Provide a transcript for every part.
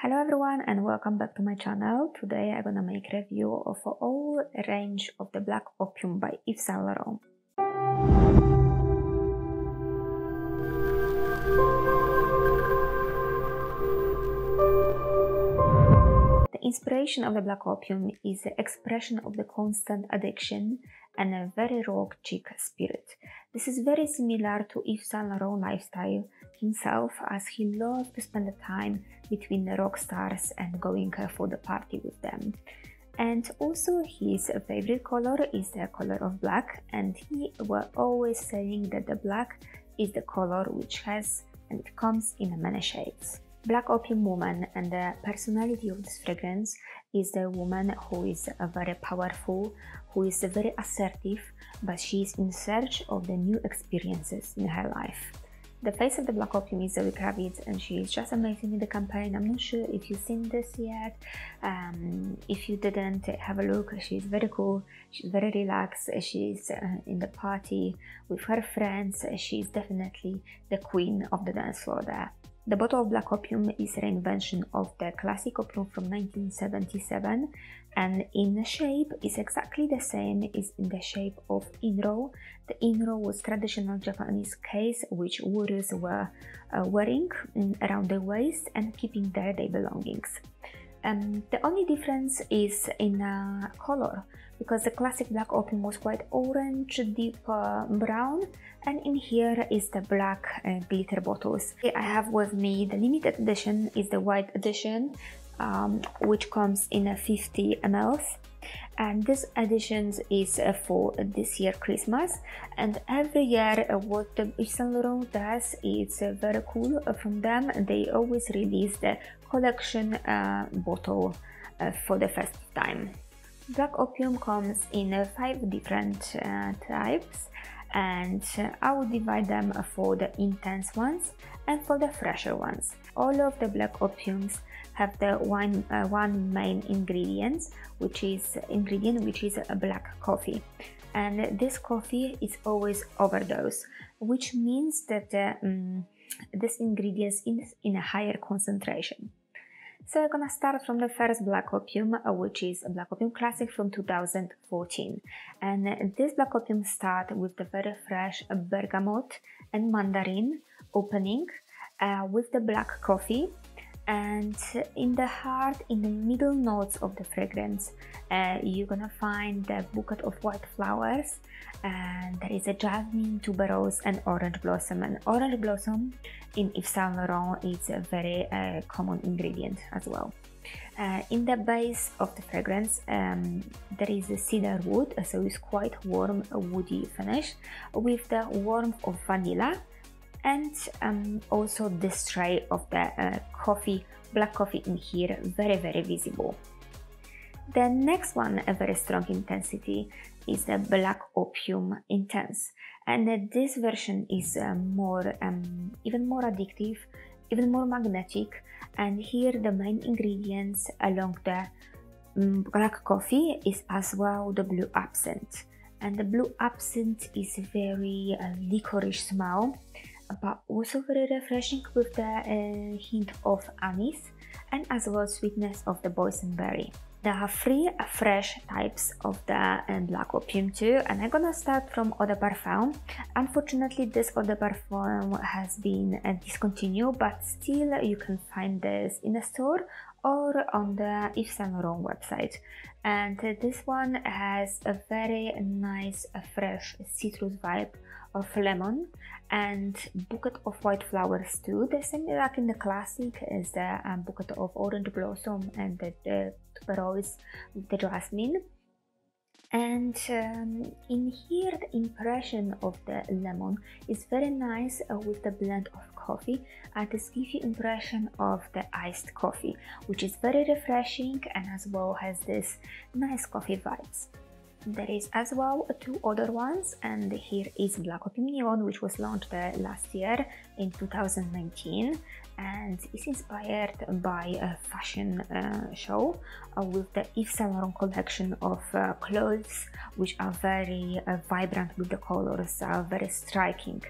Hello everyone and welcome back to my channel. Today I'm gonna make review of all range of the Black Opium by Yves Saint Laurent. The inspiration of the Black Opium is the expression of the constant addiction and a very rock chic spirit. This is very similar to Yves Saint Laurent lifestyle himself as he loved to spend the time between the rock stars and going uh, for the party with them. And also his favorite color is the color of black and he was always saying that the black is the color which has and it comes in a many shades. Black Opium Woman and the personality of this fragrance is the woman who is uh, very powerful, who is very assertive, but she is in search of the new experiences in her life. The face of the Black Opium is Zoe Kravitz and she is just amazing in the campaign. I'm not sure if you've seen this yet. Um, if you didn't, have a look. She's very cool. She's very relaxed. She's uh, in the party with her friends. She's definitely the queen of the dance floor there. The bottle of black opium is a reinvention of the classic opium from 1977 and in shape is exactly the same as in the shape of inro. The inro was traditional Japanese case which warriors were uh, wearing mm, around their waist and keeping there their belongings. The only difference is in uh, color because the classic black opium was quite orange, deep uh, brown and in here is the black uh, glitter bottles. I have with me the limited edition is the white edition um, which comes in a 50 ml and this edition is uh, for this year Christmas and every year uh, what the Saint Laurent does is uh, very cool from them they always release the collection uh, bottle uh, for the first time. Black opium comes in uh, five different types and I will divide them for the intense ones and for the fresher ones. All of the black opiums have the one, uh, one main ingredient which is ingredient which is a black coffee and this coffee is always overdose which means that um, this ingredient is in a higher concentration. So I'm gonna start from the first Black Opium, uh, which is a Black Opium Classic from 2014. And this Black Opium start with the very fresh bergamot and mandarin opening uh, with the black coffee and in the heart in the middle notes of the fragrance uh, you're gonna find the bouquet of white flowers. And there is a jasmine tuberose and orange blossom. And orange blossom in Yves Saint Laurent is a very uh, common ingredient as well. Uh, in the base of the fragrance um, there is a cedar wood so it's quite warm woody finish with the warmth of vanilla and um, also this tray of the uh, coffee black coffee in here very very visible. The next one a very strong intensity is the black opium intense. And uh, this version is uh, more um, even more addictive even more magnetic. And here the main ingredients along the um, black coffee is as well the blue absinthe. And the blue absinthe is very uh, licorice smell but also very refreshing with the uh, hint of anise and as well sweetness of the boysenberry. There are three fresh types of the uh, black opium too and I'm gonna start from Eau de Parfum. Unfortunately this Eau de Parfum has been uh, discontinued but still you can find this in a store or on the Yves Saint Laurent website and this one has a very nice fresh citrus vibe of lemon and bouquet of white flowers too. The same like in the classic is the um, bouquet of orange blossom and the, the tuberose, the jasmine. And um, in here the impression of the lemon is very nice uh, with the blend of coffee and this gives you impression of the iced coffee which is very refreshing and as well has this nice coffee vibes. There is as well two other ones and here is Black Opium Neon which was launched uh, last year in 2019 and is inspired by a fashion uh, show uh, with the Yves Saint Laurent collection of uh, clothes which are very uh, vibrant with the colors, are very striking.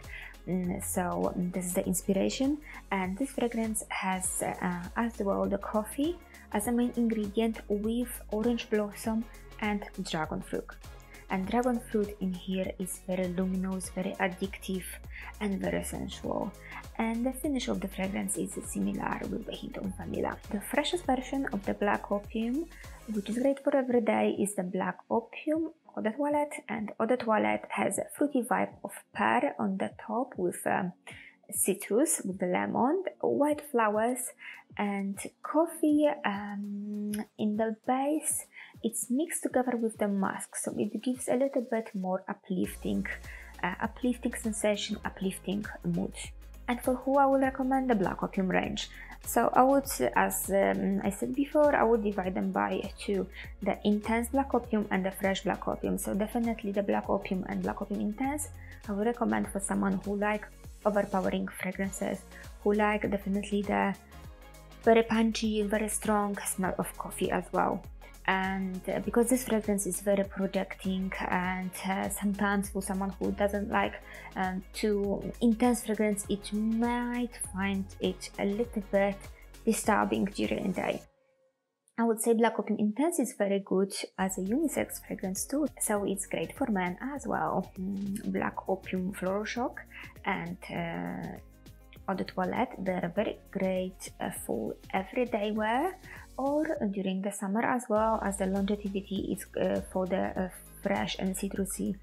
Mm, so this is the inspiration and this fragrance has uh, as well the coffee as a main ingredient with orange blossom and dragon fruit. And dragon fruit in here is very luminous very addictive and very sensual. And the finish of the fragrance is similar with the hint of vanilla. The freshest version of the black opium which is great for every day is the black opium eau de toilette. And eau de toilette has a fruity vibe of pear on the top with um, citrus with lemon white flowers and coffee um, in the base it's mixed together with the musk so it gives a little bit more uplifting uh, uplifting sensation uplifting mood. And for who I would recommend the black opium range. So I would as um, I said before I would divide them by two the intense black opium and the fresh black opium. So definitely the black opium and black opium intense I would recommend for someone who like overpowering fragrances who like definitely the very punchy very strong smell of coffee as well and uh, because this fragrance is very projecting and uh, sometimes for someone who doesn't like um, too intense fragrance it might find it a little bit disturbing during the day I would say Black Opium Intense is very good as a unisex fragrance too, so it's great for men as well. Mm, Black Opium Floral Shock and uh, Eau de Toilette, they're very great uh, for everyday wear or during the summer as well as the longevity is uh, for the uh, fresh and citrusy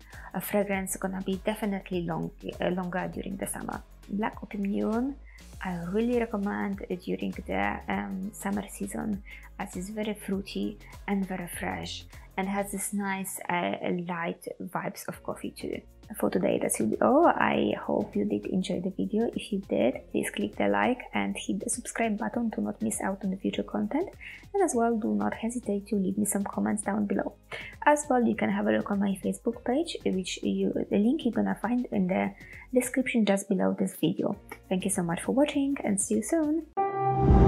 fragrance gonna be definitely long, longer during the summer. Black Opium Neon I really recommend it during the um, summer season as it's very fruity and very fresh and has this nice uh, light vibes of coffee too for today. That's it. All i hope you did enjoy the video. If you did please click the like and hit the subscribe button to not miss out on the future content. And as well do not hesitate to leave me some comments down below. As well you can have a look on my facebook page which you the link you're gonna find in the description just below this video. Thank you so much for watching and see you soon